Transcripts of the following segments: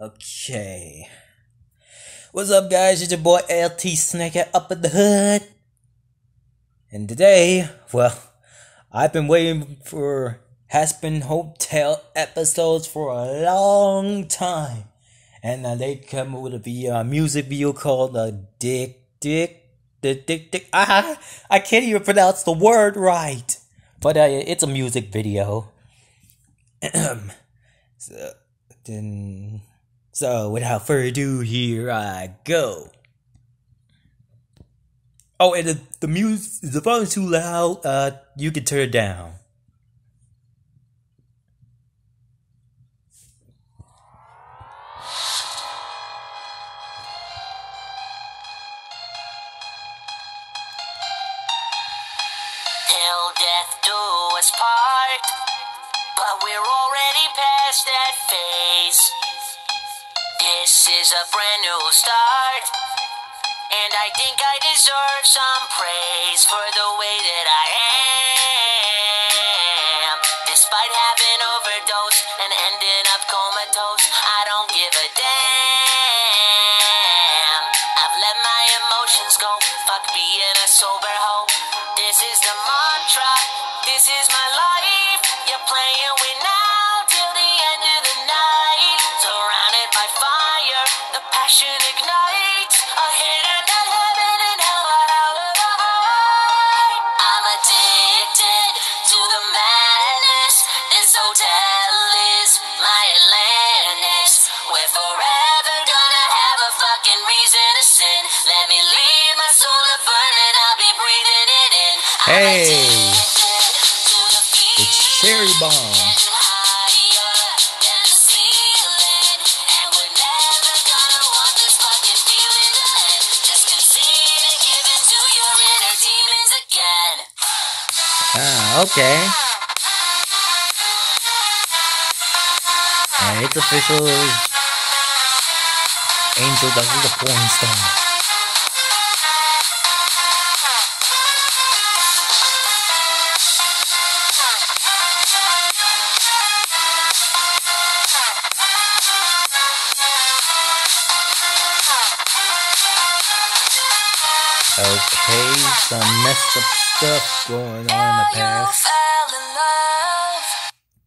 Okay. What's up, guys? It's your boy LT Snake up in the hood. And today, well, I've been waiting for Hazbin Hotel episodes for a long time. And uh, they come with a video, a music video called uh, Dick, Dick, Dick, Dick, Dick. Ah, I can't even pronounce the word right. But uh, it's a music video. so, then, so without further ado, here I go. Oh, and the, the music, the phone's too loud. Uh, you can turn it down. Till death do us part. But we're already past that phase. This is a brand new start. And I think I deserve some praise for the way that I am. Despite having overdosed and ending up comatose, I don't give a damn. I've let my emotions go. Fuck being a sober hoe. This is the mantra. This is my your it's Cherri again. Ah, okay. And it's official. Angel is a porn star. Okay, some messed up stuff going on in the you past. fell in love,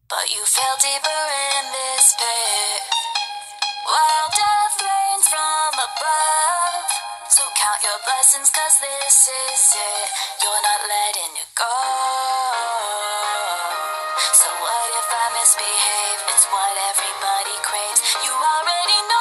but you fell deeper in this pit. While death rains from above, so count your blessings, cause this is it. You're not letting it go. So what if I misbehave? It's what everybody craves. You already know.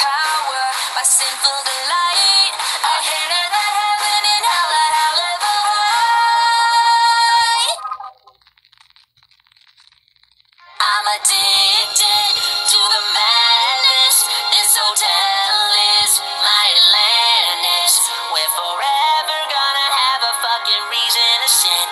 Power, my sinful delight. Hit of the heaven and hell that I'll ever. I'm addicted to the madness. This hotel is my Atlantis. We're forever gonna have a fucking reason to sin.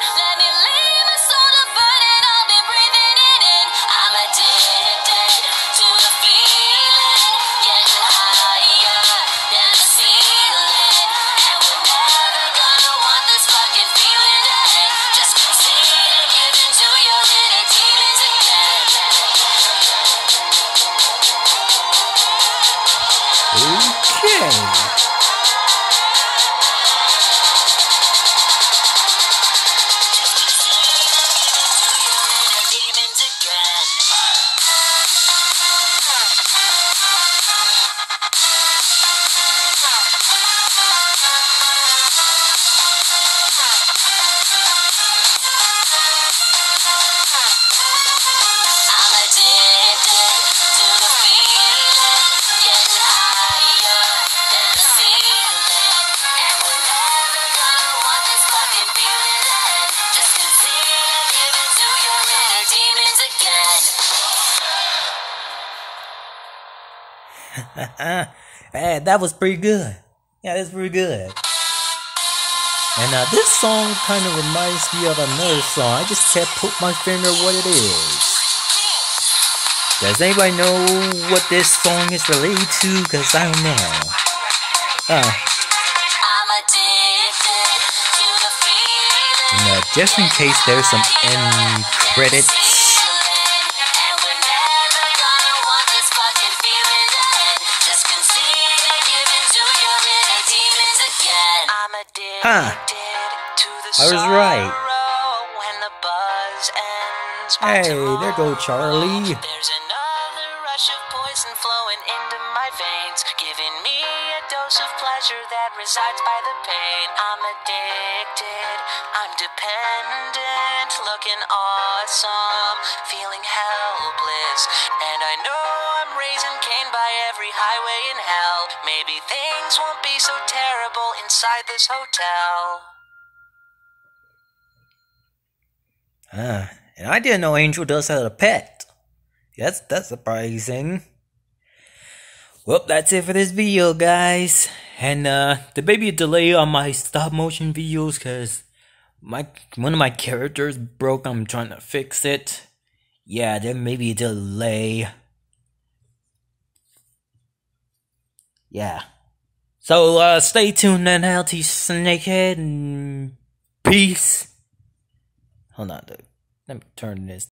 Okay. hey, that was pretty good. Yeah, that's pretty good. And uh, this song kind of reminds me of another song. I just can't put my finger what it is. Does anybody know what this song is related to? Cause I don't know. Uh, I'm addicted to the feeling. and, uh, just in case there's some end credits. Huh. I was right. when the buzz ends. Hey, there go. Charlie. There's another rush of poison flowing into my veins, giving me a dose of pleasure that resides by the pain. I'm addicted, I'm dependent, looking awesome, feeling helpless, and I know I'm raising Cain by every highway in hell. Maybe things won't be so terrible inside this hotel. Ah, and I didn't know Angel does have a pet. That's that's surprising. Well, that's it for this video, guys. And uh, there may be a delay on my stop motion videos because my one of my characters broke. I'm trying to fix it. Yeah, there may be a delay. Yeah. So uh, stay tuned and LT Snakehead and peace. Hold on, dude. Let me turn this